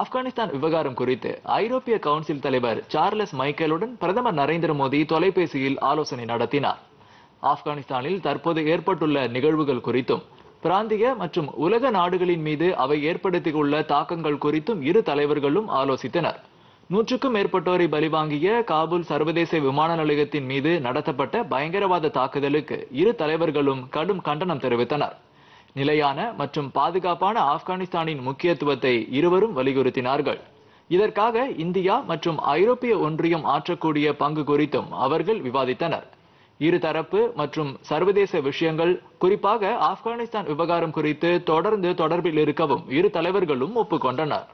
ஆப்கானிஸ்தான் விவகாரம் குறித்து ஐரோப்பிய கவுன்சில் தலைவர் சார்லஸ் மைக்கேலுடன் பிரதமர் நரேந்திர மோடி தொலைபேசியில் ஆலோசனை நடத்தினார். ஆப்கானிஸ்தானில் தற்போது ஏற்பட்டுள்ள நிகழ்வுகள் குறித்தும் பிராந்திய மற்றும் உலக நாடுகளின் மீது அவை ஏற்படுத்தியுள்ள தாக்கங்கள் குறித்தும் இரு தலைவர்களும் ஆலோசித்தனர். நூற்றுக்கும் மேற்பட்டோரை பலிவாங்கிய காபூல் சர்வதேச விமான நிலையத்தின் மீது நடத்தப்பட்ட பயங்கரவாத தாக்குதலுக்கு இரு தலைவர்களும் கடும் கண்டனம் தெரிவித்தனர். நிலையான மற்றும் பாதுகாப்பான ஆப்கானிஸ்தானின் முக்கியத்துவத்தை இருவரும் வலியுறுத்தினார்கள். இதற்காக இந்தியா மற்றும் ஐரோப்பிய ஒன்றியம் ஆற்றக்கூடிய பங்கு குறித்தும் அவர்கள் விவாதித்தனர். இருதரப்பு மற்றும் சர்வதேச விஷயங்கள் குறிப்பாக ஆப்கானிஸ்தான் விவகாரம் குறித்து தொடர்ந்து தொடர்பில் இருக்கவும் இரு தலைவர்களும் ஒப்புக்கொண்டனர்.